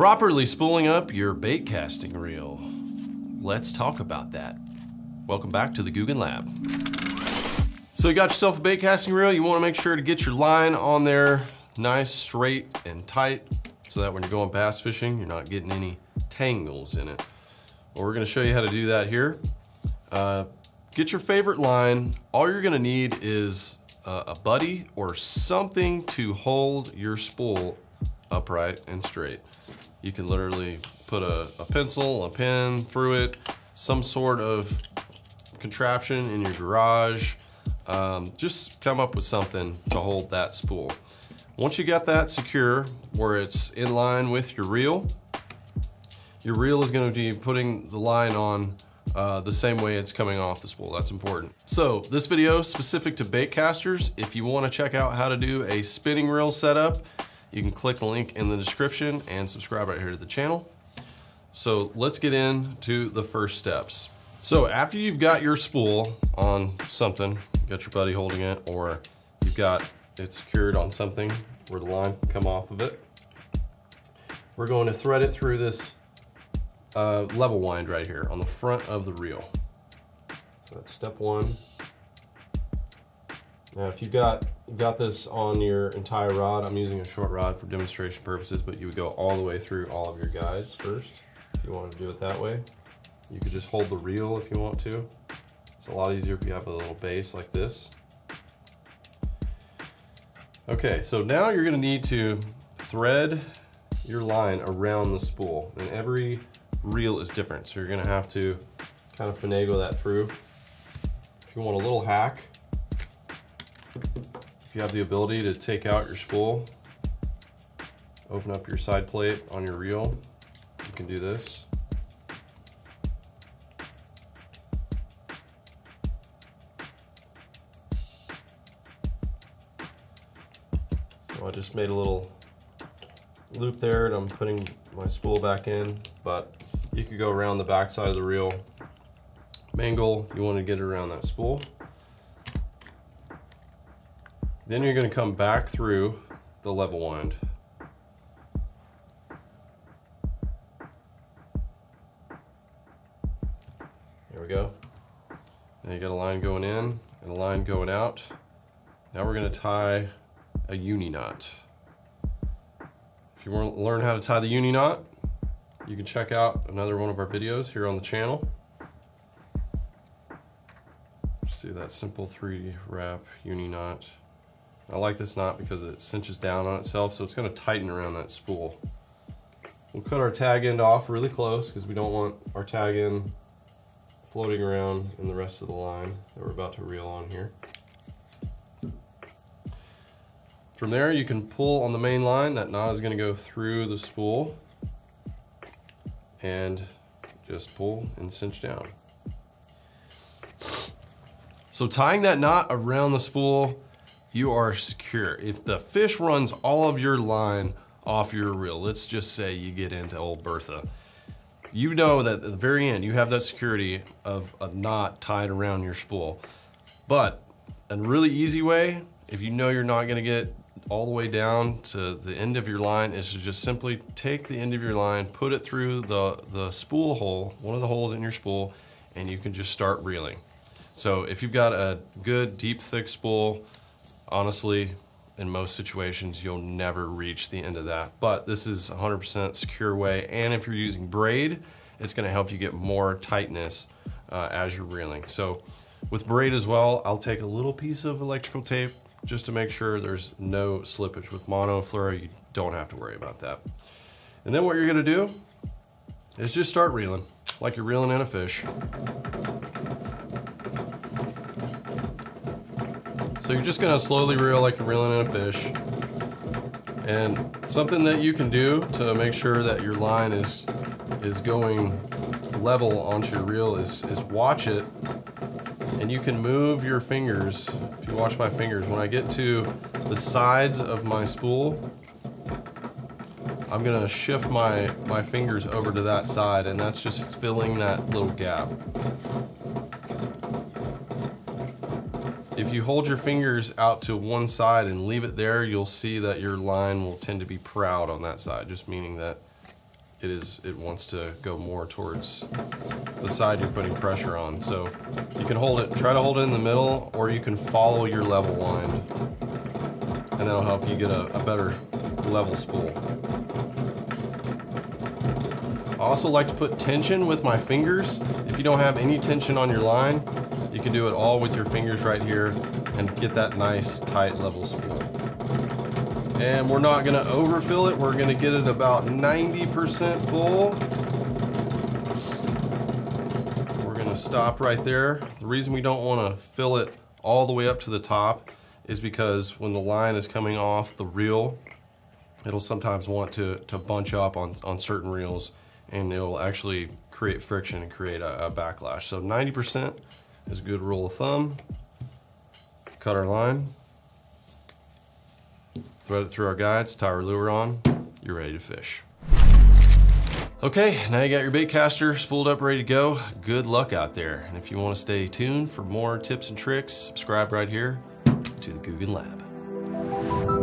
Properly spooling up your bait casting reel. Let's talk about that. Welcome back to the Googan Lab. So you got yourself a bait casting reel. You wanna make sure to get your line on there nice, straight, and tight so that when you're going bass fishing, you're not getting any tangles in it. Well, we're gonna show you how to do that here. Uh, get your favorite line. All you're gonna need is uh, a buddy or something to hold your spool upright and straight. You can literally put a, a pencil, a pen through it, some sort of contraption in your garage. Um, just come up with something to hold that spool. Once you got that secure where it's in line with your reel, your reel is going to be putting the line on uh, the same way it's coming off the spool. That's important. So this video specific to bait casters. If you want to check out how to do a spinning reel setup, you can click the link in the description and subscribe right here to the channel. So let's get into the first steps. So after you've got your spool on something, got your buddy holding it, or you've got it secured on something where the line come off of it, we're going to thread it through this uh, level wind right here on the front of the reel. So that's step one. Now if you've got, got this on your entire rod, I'm using a short rod for demonstration purposes, but you would go all the way through all of your guides first, if you want to do it that way. You could just hold the reel if you want to. It's a lot easier if you have a little base like this. Okay, so now you're gonna need to thread your line around the spool and every reel is different. So you're gonna have to kind of finagle that through. If you want a little hack, if you have the ability to take out your spool, open up your side plate on your reel, you can do this. So I just made a little loop there and I'm putting my spool back in, but you could go around the back side of the reel. Main goal, you want to get around that spool. Then you're going to come back through the level wind. There we go. Now you got a line going in and a line going out. Now we're going to tie a uni knot. If you want to learn how to tie the uni knot, you can check out another one of our videos here on the channel. See that simple 3 wrap uni knot. I like this knot because it cinches down on itself, so it's going to tighten around that spool. We'll cut our tag end off really close because we don't want our tag end floating around in the rest of the line that we're about to reel on here. From there, you can pull on the main line. That knot is going to go through the spool and just pull and cinch down. So tying that knot around the spool, you are secure. If the fish runs all of your line off your reel, let's just say you get into old Bertha, you know that at the very end, you have that security of a knot tied around your spool. But a really easy way, if you know you're not gonna get all the way down to the end of your line is to just simply take the end of your line, put it through the, the spool hole, one of the holes in your spool, and you can just start reeling. So if you've got a good, deep, thick spool, honestly, in most situations, you'll never reach the end of that. But this is 100% secure way, and if you're using braid, it's gonna help you get more tightness uh, as you're reeling. So with braid as well, I'll take a little piece of electrical tape, just to make sure there's no slippage. With mono fluoro, you don't have to worry about that. And then what you're gonna do is just start reeling, like you're reeling in a fish. So you're just gonna slowly reel like you're reeling in a fish. And something that you can do to make sure that your line is is going level onto your reel is, is watch it and you can move your fingers. If you watch my fingers, when I get to the sides of my spool, I'm gonna shift my, my fingers over to that side and that's just filling that little gap. If you hold your fingers out to one side and leave it there, you'll see that your line will tend to be proud on that side, just meaning that it is it wants to go more towards the side you're putting pressure on. So you can hold it, try to hold it in the middle, or you can follow your level line, and that'll help you get a, a better level spool. I also like to put tension with my fingers. If you don't have any tension on your line, you can do it all with your fingers right here and get that nice tight level spool. And we're not gonna overfill it. We're gonna get it about 90% full. We're gonna stop right there. The reason we don't wanna fill it all the way up to the top is because when the line is coming off the reel, it'll sometimes want to, to bunch up on, on certain reels and it'll actually create friction and create a, a backlash. So 90% is a good rule of thumb. Cut our line thread it through our guides, tie our lure on, you're ready to fish. Okay, now you got your bait caster spooled up, ready to go. Good luck out there. And if you want to stay tuned for more tips and tricks, subscribe right here to the Googan Lab.